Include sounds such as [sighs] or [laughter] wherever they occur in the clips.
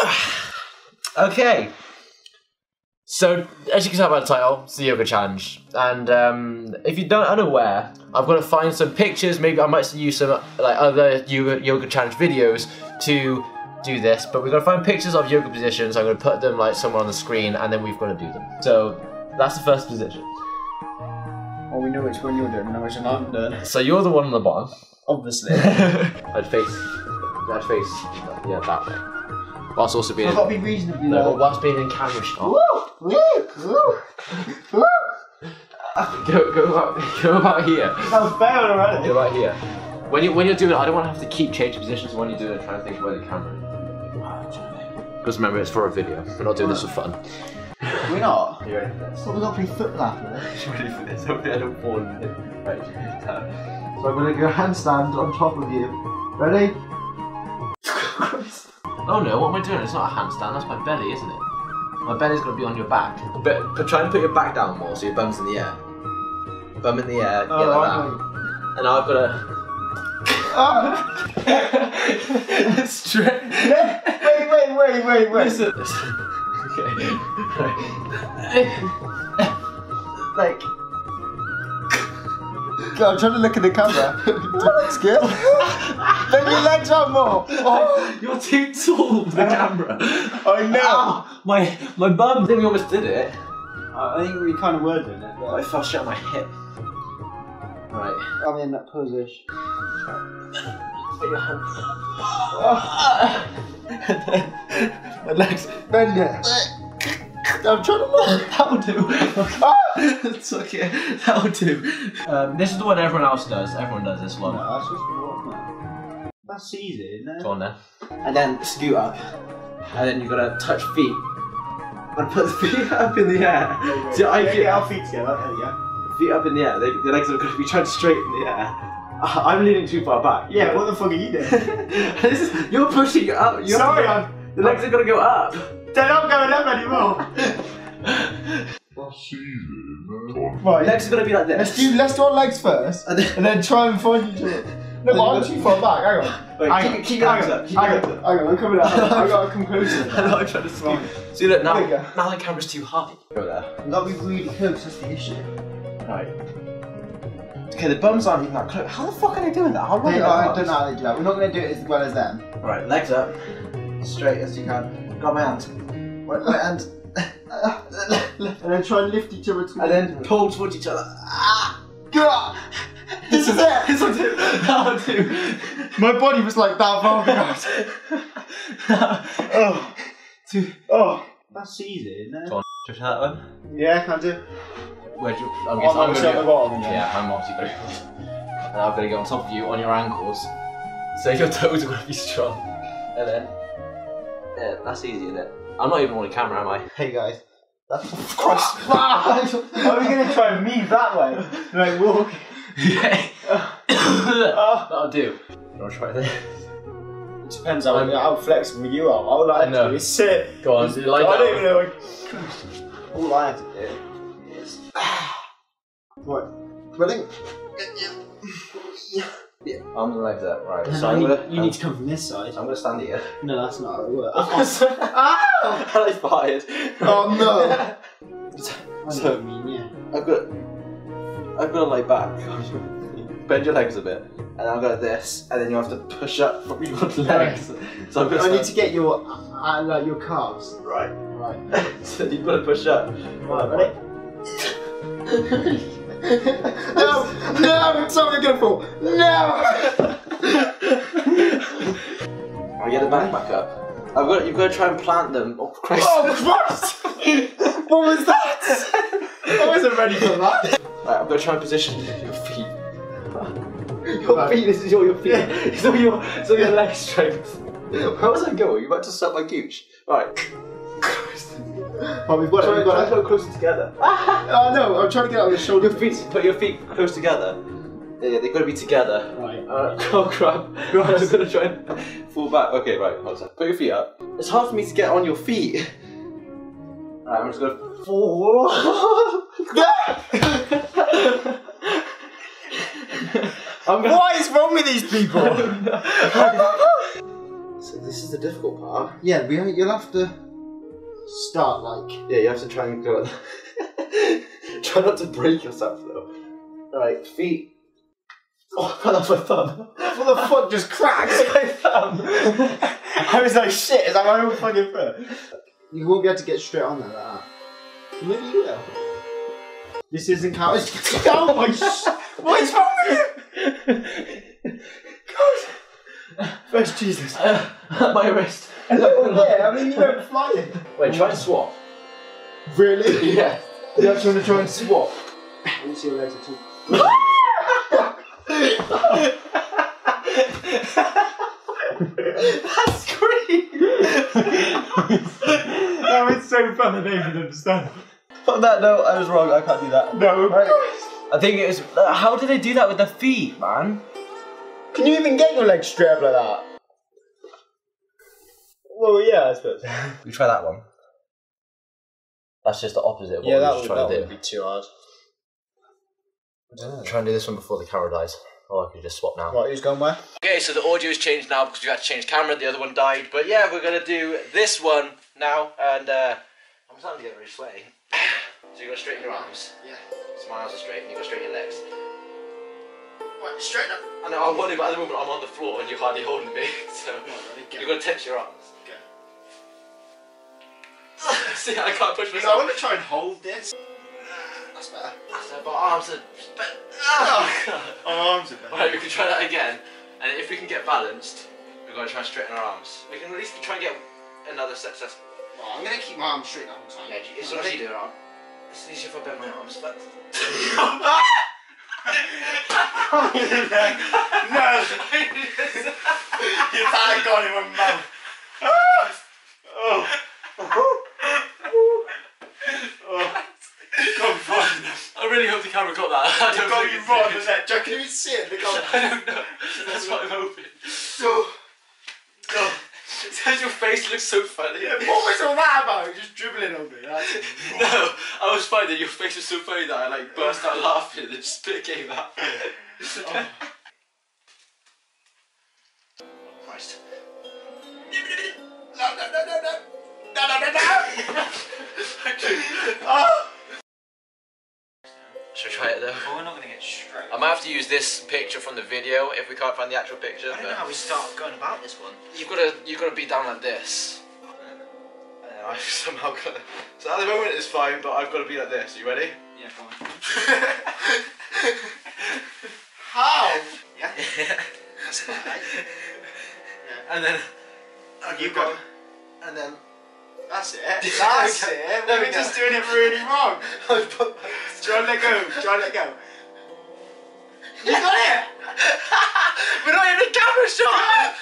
[sighs] okay. So, as you can tell by the title, it's the yoga challenge. And um, if you're not unaware, I've got to find some pictures. Maybe I might use some like other yoga, yoga challenge videos to do this. But we're gonna find pictures of yoga positions. I'm going to put them like somewhere on the screen, and then we've got to do them. So that's the first position. Well, we know which one you're doing, we know which one I'm doing. So you're the one on the bottom. Obviously. [laughs] I'd face. I'd face. Yeah, that way. Whilst also being. I've got to be reasonably No, low. but whilst being in camera shot. Woo! Woo! Woo! [laughs] Go, go about, [laughs] go about here. I've failed already. Go about here. When you when you're doing it, I don't want to have to keep changing positions when you're doing it. Trying to think where the camera. is. Because remember, it's for a video. We're not doing this for fun. We're not. Are you ready for this? Well, we've got to play football after this. Ready for this? Hopefully, I don't fall Right. [laughs] So I'm going to go handstand on top of you. Ready? Oh no, what am I doing? It's not a handstand. That's my belly, isn't it? My belly's gonna be on your back. But, but try and put your back down more, so your bum's in the air. Bum in the air, yeah, Oh, like right, that. And now I've got Oh, ah. to [laughs] straight. wait, wait, wait, wait, wait. Listen. [laughs] okay. Like. God, I'm trying to look at the camera. Looks good. Bend your legs out more. Oh, You're too tall for the camera. I know. Ow, my my bum. I think we almost did it. I think we kind of were doing it. I fell shut my hip. Right. I'm in that position. Put your hand. Ah. [laughs] my legs. Bend it. I'm trying to look. [laughs] That'll do. it's okay. That'll do. Um, this is the one everyone else does. Everyone does this one. No, that's just what, man. That's easy, isn't it? Go on then. And then scoot up. And then you gotta touch feet. And put the feet [laughs] up in the air. See, I get, get our feet together. There we go. feet up in the air. They, the legs are gonna be turned straight in the air. [laughs] I'm leaning too far back. Yeah, what the fuck are you doing? this is, you're pushing up. You have Sorry, to I'm. The legs are gonna go up. They're not going up anymore. The right. legs are gonna be like this. Let's do let's do our legs first, And then- and then try and find each other. No, but I'm too far back. Hang on. Wait, hang keep- on. keep your hang legs up, keep your Hang legs on. up. Hang on. I'm coming out. [laughs] I gotta come closer. I know I'm trying to scoot. Right. See look now. There you go. Now the camera's too high. Go there. We've got to be really close. That's the issue. Right. Okay, the bums aren't even that close. How the fuck are they doing that? How long They, are I don't know how they do that. We're not going to do it as well as them. Right, legs up, straight as you can. Got my hand. Right, [laughs] right, and and then try and lift each other. And then pull towards each other. Ah! God, [laughs] this is it. This will do. That'll do. My body was like that far behind. [laughs] oh, Two- oh, that's easy, isn't it? Go on, Just that one. Yeah, can I do? Where'd you? I'm Oh, guessing I'm I'm gonna gonna at the go. bottom. Yeah, I'm obviously gonna. And I'm gonna get on top of you on your ankles. So your toes are gonna be strong. And then. Yeah, that's easy, isn't it? I'm not even on camera, am I? Hey guys. That's [laughs] Christ. [laughs] Are we gonna try and move that way? Like walk. Yeah. [laughs] Oh. That'll do. You wanna try this? It depends how, how flexible you are. All I I have know. to do is sit. Go on, do you like I that? don't even know. Like, all I have to do is. [sighs] Right. Ready? Yeah, arms and legs up, right. So I'm you, gonna. you need to come from this side. I'm gonna stand here. No, that's not how it works. ah! I farted. Oh, no. [laughs] So, So mean, yeah. I've got, I've got to lay back. Bend your legs a bit, and I'm gonna this, and then you have to push up from your legs. So I'm gonna. I need to get your uh, like your calves. Right. Right. [laughs] so you've got to push up. Right. Ready? [laughs] no! No! Something gonna fall. No! I get [laughs] the back back up. I've got. You've got to try and plant them. Oh Christ! Oh Christ! [laughs] what was that? I wasn't ready for that. Right, I'm gonna try and position your feet. Your feet. This is all your feet. It's all your. It's all your leg strength. Where was I going? You about to suck my gooch? Right. Oh, we've got it. We've try got to it. go closer together. [laughs] Oh no! I'm trying to get on the shoulder. Your feet, put your feet close together. Yeah, they've got to be together. Right. Uh, [laughs] oh crap. [laughs] I'm just gonna try and fall back. Okay, right, hold on. Put your feet up. It's hard for me to get on your feet. Alright, I'm just gonna fall. I'm gonna. What is wrong with these people? So this is the difficult part. Yeah, we, you'll have to start like. Yeah, you have to try and go. [laughs] try not to break yourself though. Right, feet. Oh, [laughs] that's my thumb. What the fuck just cracked? my thumb. [laughs] I was like, shit, is that my own fucking foot? You won't be able to get straight on there like that. Maybe you will. This isn't count. oh my sh- What's wrong with you? [laughs] God. First Jesus. Uh, [laughs] my wrist. Hello, [laughs] yeah, I mean, you went flying. Wait, try and swap. Really? Yeah. You actually want to try and swap? Let me see your legs are too. That's great. that was so fun, I don't even understand. On that note, I was wrong. I can't do that. No. I think it was. Uh, how did they do that with the feet, man? Can you even get your legs straight up like that? Well, yeah, I suppose. [laughs] We try that one. That's just the opposite of what yeah, we that were would, trying that to would do. be too hard. Try and do this one before the camera dies. Or I could just swap now. Right, who's going where? Okay, so the audio audio's changed now because we had to change camera. The other one died, but yeah, we're gonna do this one now. And uh, I'm starting to get very sweaty. [sighs] so you gotta straighten your arms. Yeah. So my arms are straight, and you gotta straighten your legs. Right, straight up. I know I'm wondering, but at the moment I'm on the floor and you're hardly holding me. [laughs] So Right, you gotta tense your arms. [laughs] See, I can't push myself. I want to try and hold this. That's better. So, but arms are. But, oh, God. Our arms are better. Alright, we can try that again. And if we can get balanced, we're going to try and straighten our arms. We can at least try and get another success. Well, I'm gonna keep my arms straight the whole time. Yeah, it's not easy do it. It's easier if I bend my arms, but. [laughs] no! Talent gone in my mouth. Oh. oh. Come on. I really hope the camera got that. [laughs] I don't Got think you it's right the neck. Do you see it? I [laughs] don't know. That's what I'm hoping. Oh. Oh. Because your face looks so funny. What was all that about? Just dribbling on me. That's. [laughs] No, I was finding your face was so funny that I like burst out laughing and spit came out. Oh. Christ. No, no, no, no, no. No, no, no, no. [laughs] oh. Should we try it though? Well, we're not gonna get straight. I might have to use this picture from the video if we can't find the actual picture. I don't but know how we start going about this one. You've got to you've got to be down like this. And I've [laughs] somehow got to. So at the moment it's fine, but I've got to be like this. Are you ready? Yeah, go on. [laughs] How? Yeah. [laughs] That's about right. And then You you go. go. And then That's it. That's [laughs] Okay. it. There we We're go. just doing it really wrong. [laughs] Try and let go. Try and let go. You got it. [laughs] we're not in the camera shot.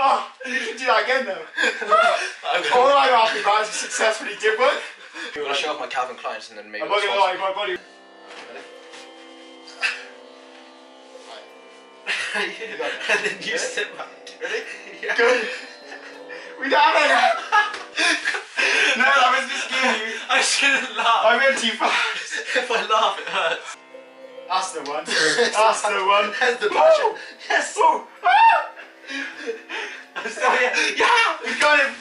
Oh, you can do that again though. I'm All gonna, I'm happy about is it successfully did work. I'm gonna show off my Calvin Klein's and then maybe. I'm not gonna lie, my body. and then you sit back. Ready? Go. We done it. [laughs] no, that was just you. I shouldn't laugh. I went too fast. [laughs] if I laugh, it hurts. That's the one. [laughs] That's the one. That's the passion. Yes. Oh. Ah! I'm sorry. Yeah. We got him.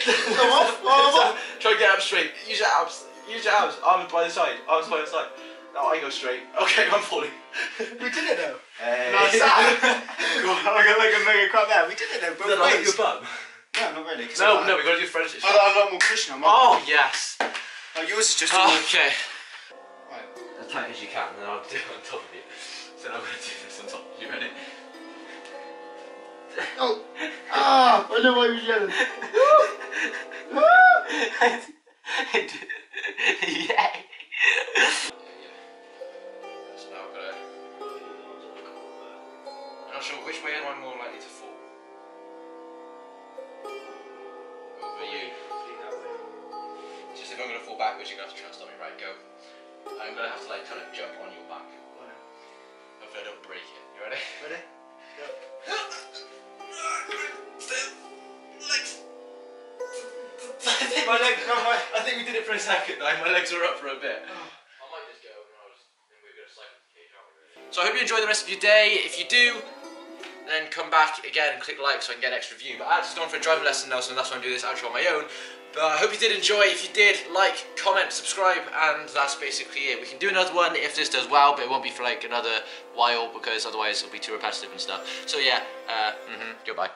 Come off. Come off. Try and get up straight. Use your abs. Use your abs. Arms by the side. Arms by the side. No, I go straight. Okay, I'm falling. We did it though. Hey. Nice. [laughs] I'm gonna make a mega crop there. We did it though. Is that Both like your bum? No, not really. No, I- no, we gotta do French. I got a lot more cushion on my. Oh yes. Oh, yours is just. Okay. Right. As tight as you can, and then I'll do it on top of you. So I'm gonna do this on top. Of you ready? [laughs] Oh. Ah, I know why you yelling. [laughs] I'm going to have to like kind of jump on your back. Hopefully I don't break it. You ready? Ready? Legs. [laughs] My legs, no, my. I think we did it for a second. Like, my legs were up for a bit. I might just go and I was, then we're going to cycle the cage, aren't we? Really? So I hope you enjoy the rest of your day. If you do, then come back again and click like so I can get an extra view. But I actually just gone for a driving lesson now, so that's why I'm doing this outro on my own. But I hope you did enjoy. If you did, like, comment, subscribe, and that's basically it. We can do another one if this does well, but it won't be for like another while because otherwise it'll be too repetitive and stuff. So yeah, uh, mm-hmm, goodbye.